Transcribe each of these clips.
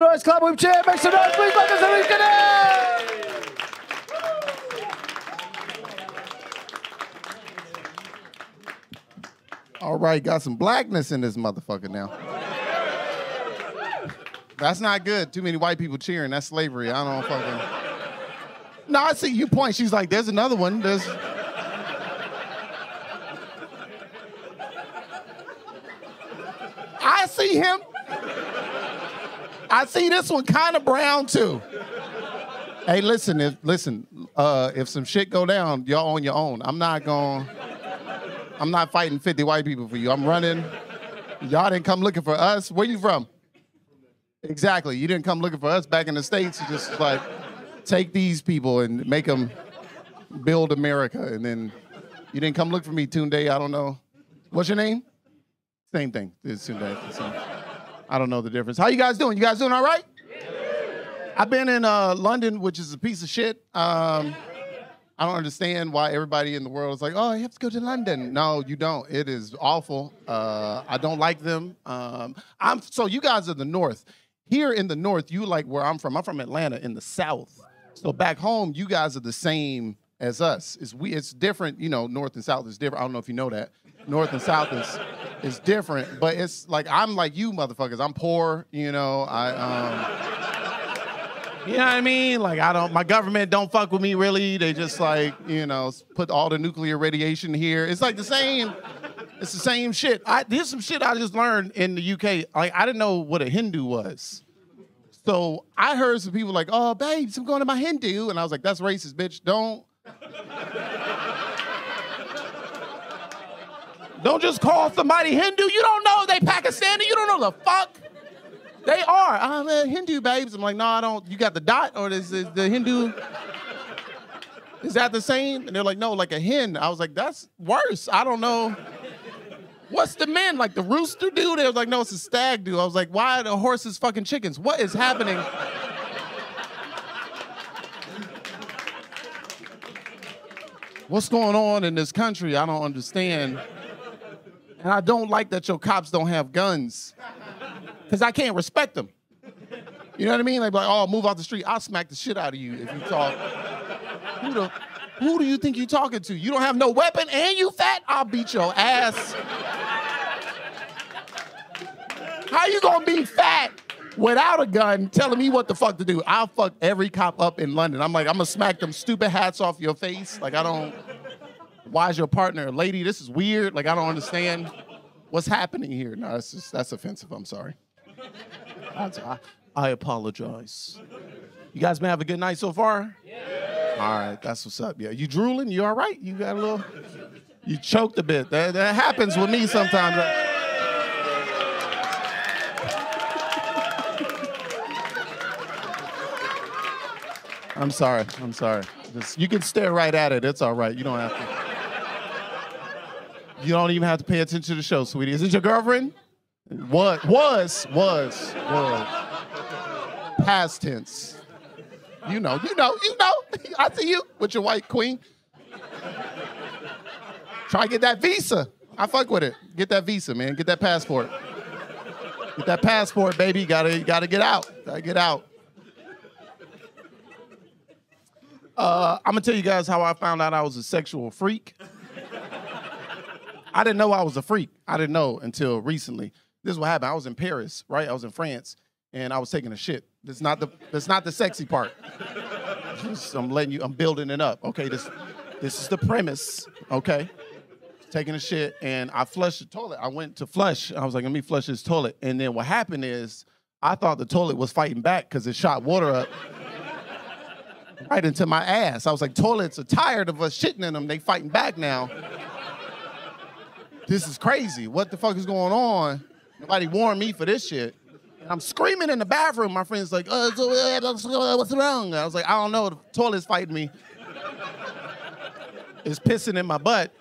Noise Club with Chair. Make some noise, please, like this All right, got some blackness in this motherfucker now. That's not good. Too many white people cheering. That's slavery. I don't fucking. No, I see you point. She's like, there's another one. There's. I see him. I see this one kind of brown too. Hey, listen, if listen, uh, if some shit go down, y'all on your own. I'm not going. I'm not fighting 50 white people for you. I'm running. Y'all didn't come looking for us. Where you from? Exactly. You didn't come looking for us back in the States. You just like take these people and make them build America. And then you didn't come look for me, Tunde. I don't know. What's your name? Same thing. It's Tunde. I don't know the difference. How you guys doing? You guys doing all right? I've been in uh, London, which is a piece of shit. Um, I don't understand why everybody in the world is like, oh, you have to go to London. No, you don't. It is awful. Uh, I don't like them. Um, I'm so you guys are the North. Here in the North, you like where I'm from. I'm from Atlanta in the South. So back home, you guys are the same as us. It's we. It's different. You know, North and South is different. I don't know if you know that. North and South is is different, but it's like I'm like you motherfuckers. I'm poor. You know, I. Um, you know what I mean? Like I don't, my government don't fuck with me really. They just like, you know, put all the nuclear radiation here. It's like the same, it's the same shit. I there's some shit I just learned in the UK. Like I didn't know what a Hindu was. So I heard some people like, oh babes, I'm going to my Hindu. And I was like, that's racist, bitch. Don't Don't just call somebody Hindu. You don't know they Pakistani. You don't know the fuck. They are. Ah, I'm a Hindu, babes. I'm like, no, I don't. You got the dot, or is, is the Hindu? Is that the same? And they're like, no, like a hen. I was like, that's worse. I don't know. What's the men? Like the rooster dude? They was like, no, it's a stag dude. I was like, why are the horses fucking chickens? What is happening? What's going on in this country? I don't understand. And I don't like that your cops don't have guns because I can't respect them. You know what I mean? Like, like, oh, move off the street. I'll smack the shit out of you if you talk. Who, the, who do you think you're talking to? You don't have no weapon and you fat? I'll beat your ass. How you gonna be fat without a gun telling me what the fuck to do? I'll fuck every cop up in London. I'm like, I'm gonna smack them stupid hats off your face. Like, I don't. Why is your partner a lady? This is weird. Like, I don't understand what's happening here. No, that's just, that's offensive. I'm sorry. I, I apologize. You guys been having a good night so far? Yeah. All right, that's what's up. Yeah, you drooling? You all right? You got a little. You choked a bit. That, that happens with me sometimes. I'm sorry. I'm sorry. Just, you can stare right at it. It's all right. You don't have to. You don't even have to pay attention to the show, sweetie. Is it your girlfriend? What was was was past tense. You know, you know, you know. I see you with your white queen. Try to get that visa. I fuck with it. Get that visa, man. Get that passport. Get that passport, baby. gotta, gotta get out. Gotta get out. Uh, I'm gonna tell you guys how I found out I was a sexual freak. I didn't know I was a freak. I didn't know until recently. This is what happened. I was in Paris, right? I was in France, and I was taking a shit. That's not the that's not the sexy part. I'm letting you. I'm building it up. Okay, this this is the premise. Okay, taking a shit, and I flushed the toilet. I went to flush. I was like, let me flush this toilet. And then what happened is, I thought the toilet was fighting back because it shot water up right into my ass. I was like, toilets are tired of us shitting in them. They fighting back now. This is crazy. What the fuck is going on? Nobody warned me for this shit. And I'm screaming in the bathroom. My friend's like, uh, what's wrong? I was like, I don't know. The toilet's fighting me. It's pissing in my butt.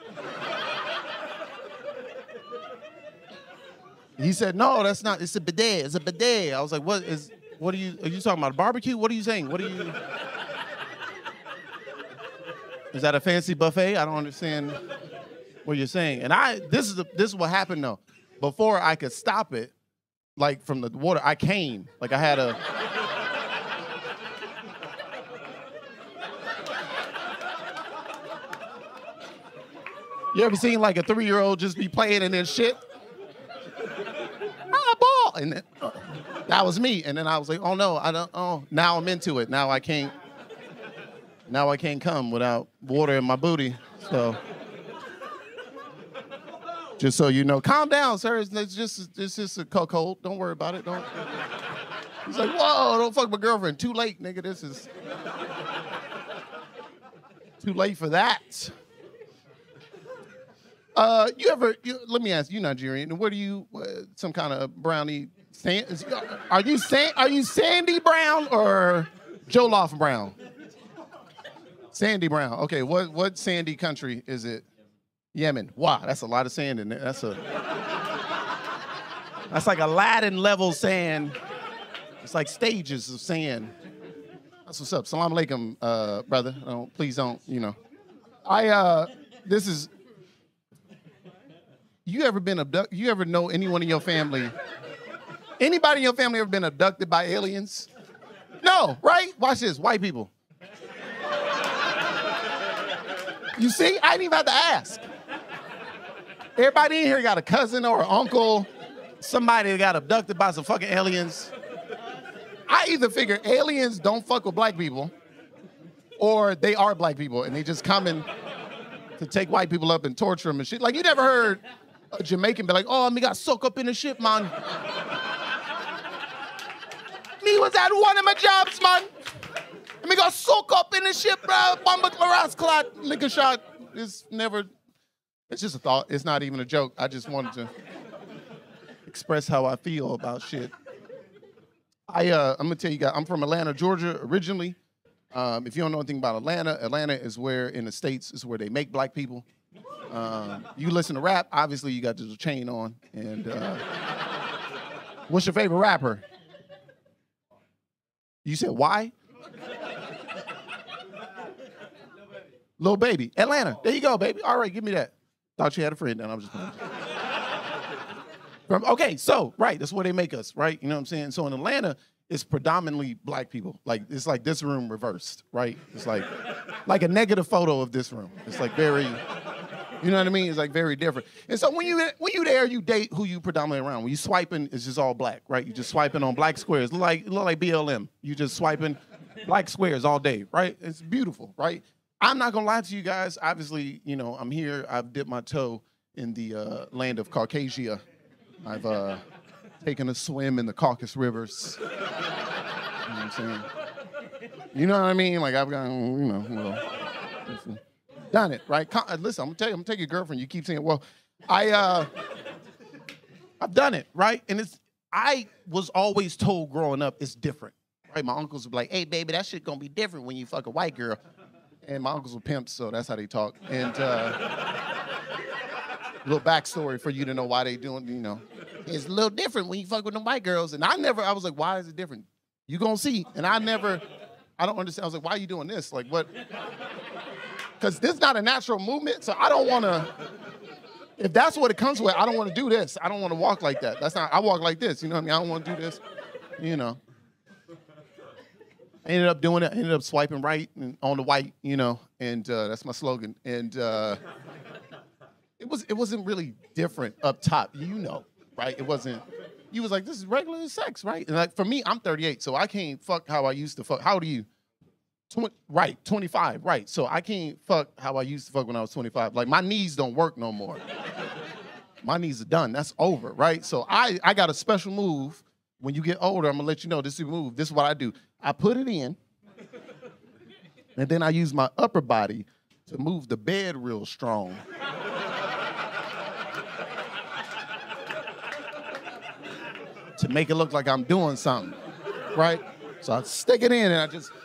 He said, no, that's not, it's a bidet, it's a bidet. I was like, what is, what are you, are you talking about barbecue? What are you saying? What are you, is that a fancy buffet? I don't understand what you're saying. And I, this is, this is what happened though. Before I could stop it, like from the water. I came. Like I had a. You ever seen like a three year old just be playing and then shit? Ah, ball. And then, uh, that was me. And then I was like, oh no, I don't, oh, now I'm into it. Now I can't, now I can't come without water in my booty. So, just so you know, calm down, sir. It's, just, it's just a cold. Don't worry about it. Don't. He's like, whoa, don't fuck my girlfriend. Too late, nigga. This is too late for that. Uh, you ever? You, let me ask you, Nigerian. What are you? Uh, some kind of brownie? San, is, are you San, Are you Sandy Brown or Jollof Brown? Sandy Brown. Okay. What what Sandy country is it? Yemen. Wow, that's a lot of sand in there. That's a. That's like Aladdin level sand. It's like stages of sand. That's what's up. Salam alaikum, uh, brother. Don't, please don't, you know. I uh this is you ever been abducted? You ever know anyone in your family? Anybody in your family ever been abducted by aliens? No, right? Watch this, white people. You see, I didn't even have to ask. Everybody in here got a cousin or an uncle, somebody that got abducted by some fucking aliens. I either figure aliens don't fuck with black people, or they are black people and they just coming to take white people up and torture them and shit. Like you never heard a Jamaican be like, "Oh, me got soaked up in the shit, man. me was at one of my jobs, man. And me got soaked up in the ship, bro. Bomba claras clot, liquor shot. It's never it's just a thought. It's not even a joke. I just wanted to express how I feel about shit. I uh, I'm gonna tell you guys. I'm from Atlanta, Georgia, originally. Um, if you don't know anything about Atlanta, Atlanta is where in the states is where they make black people. Um, you listen to rap, obviously you got the chain on. And uh, what's your favorite rapper? You said why? Lil Baby, Atlanta. There you go, baby. All right, give me that. Thought you had a friend, and I'm just. Okay, so right, that's where they make us, right? You know what I'm saying? So in Atlanta, it's predominantly black people. Like it's like this room reversed, right? It's like like a negative photo of this room. It's like very, you know what I mean? It's like very different. And so when you when you there, you date who you predominantly around. When you swiping, it's just all black, right? You just swiping on black squares, look like look like BLM. You just swiping black squares all day, right? It's beautiful, right? I'm not gonna lie to you guys. Obviously, you know, I'm here. I've dipped my toe in the uh, land of Caucasia. I've uh, taken a swim in the Caucasus rivers. You know what I'm saying? You know what I mean? Like I've gone, you know, well, done it, right? Uh, listen, I'm gonna tell you, I'm gonna take your girlfriend. You keep saying, well, I, uh, I've done it, right? And it's, I was always told growing up, it's different, right? My uncles would be like, hey, baby, that shit gonna be different when you fuck a white girl and my uncles were pimps, so that's how they talk. And uh, little backstory for you to know why they doing, you know, it's a little different when you fuck with them white girls. And I never, I was like, why is it different? You gonna see. And I never, I don't understand. I was like, why are you doing this? Like, what? Because this is not a natural movement, so I don't want to. If that's what it comes with, I don't want to do this. I don't want to walk like that. That's not. I walk like this. You know what I mean? I don't want to do this. You know. I ended up doing it. I ended up swiping right on the white, you know, and uh, that's my slogan. And uh, it was it wasn't really different up top, you know, right? It wasn't. You was like, this is regular sex, right? And like for me, I'm 38, so I can't fuck how I used to fuck. How old are you? 20, right, 25, right. So I can't fuck how I used to fuck when I was 25. Like my knees don't work no more. my knees are done. That's over, right? So I I got a special move. When you get older, I'm gonna let you know this is move. This is what I do. I put it in, and then I use my upper body to move the bed real strong. to make it look like I'm doing something, right? So I stick it in and I just.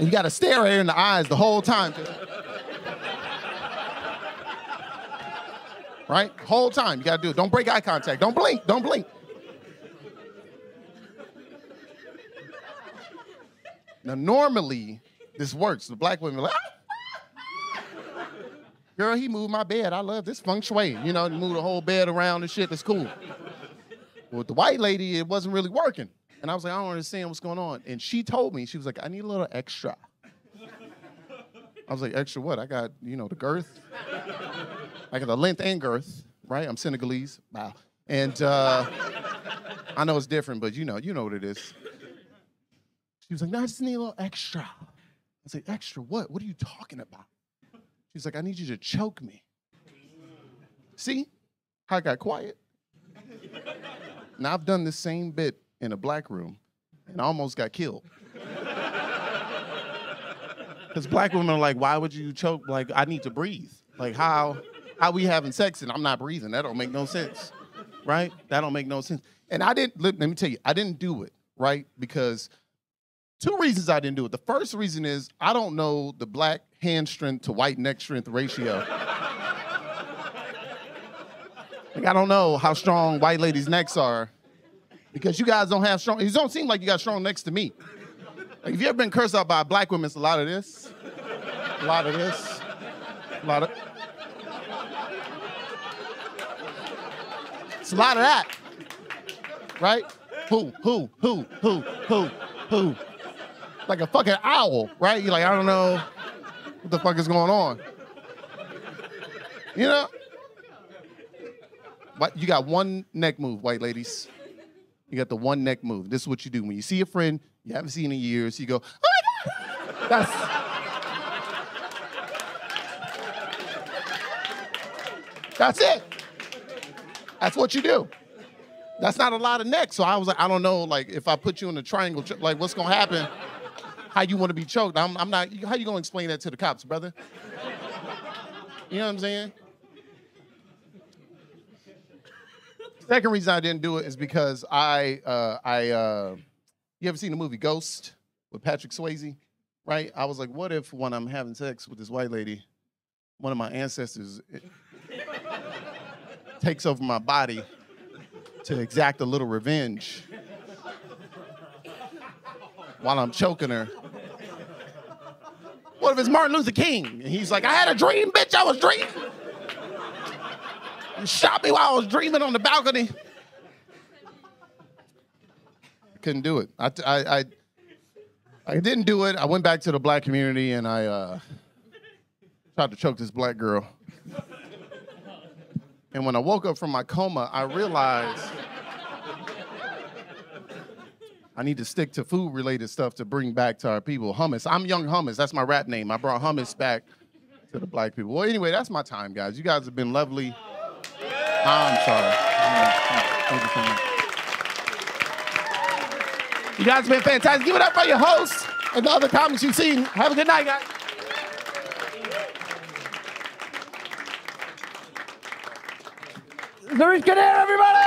And you got to stare her in the eyes the whole time. Right? Whole time. You got to do it. Don't break eye contact. Don't blink. Don't blink. Now, normally, this works. The black women like, ah! Girl, he moved my bed. I love this feng shui. You know, he moved the whole bed around and shit. That's cool. With the white lady, it wasn't really working. And I was like, I don't understand what's going on. And she told me, she was like, I need a little extra. I was like, extra what? I got, you know, the girth. I got the length and girth, right? I'm Senegalese. Wow. And uh, I know it's different, but you know, you know what it is. She was like, no, I just need a little extra. I like, extra what? What are you talking about? She's like, I need you to choke me. See how I got quiet? Now I've done the same bit in a black room and almost got killed. Because black women are like, why would you choke? Like, I need to breathe. Like, how how we having sex and I'm not breathing? That don't make no sense, right? That don't make no sense. And I didn't. Let, me tell you, I didn't do it right because two reasons I didn't do it. The first reason is I don't know the black hand strength to white neck strength ratio. like, I don't know how strong white ladies' necks are because you guys don't have strong. You don't seem like you got strong necks to me. Like, if you ever been cursed out by black women, it's a lot of this, a lot of this, a lot of. It's a lot of that, right? Who, who, who, who, who, who? Like a fucking owl, right? You're like, I don't know what the fuck is going on. You know? But you got one neck move, white ladies. You got the one neck move. This is what you do when you see a friend you haven't seen in years. You go, oh my god. That's that's it. That's what you do. That's not a lot of necks. So I was like, I don't know, like if I put you in a triangle, like what's gonna happen? How you want to be choked? I'm, I'm not. How you gonna explain that to the cops, brother? You know what I'm saying? Second reason I didn't do it is because I, uh, I, uh, you ever seen the movie Ghost with Patrick Swayze? Right? I was like, what if when I'm having sex with this white lady, one of my ancestors eh, takes over my body to exact a little revenge while I'm choking her? What if it's Martin Luther King? And he's like, I had a dream, bitch, I was dreaming. And shot me while I was dreaming on the balcony. Couldn't do it. I, I, I, I didn't do it. I went back to the black community and I uh, tried to choke this black girl. And when I woke up from my coma, I realized I need to stick to food related stuff to bring back to our people. Hummus. I'm Young Hummus. That's my rap name. I brought hummus back to the black people. Well, anyway, that's my time, guys. You guys have been lovely. I'm sorry. Thank you so much. You guys have been fantastic. Give it up for your hosts and the other comics you've seen. Have a good night, guys. Luis Cadet, everybody!